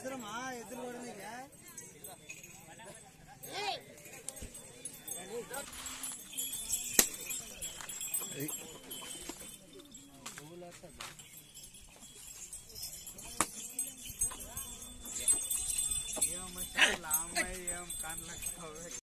ఏమా ఎదురు కూడా నీకే ఏం లాంబై ఏం కళ్ళ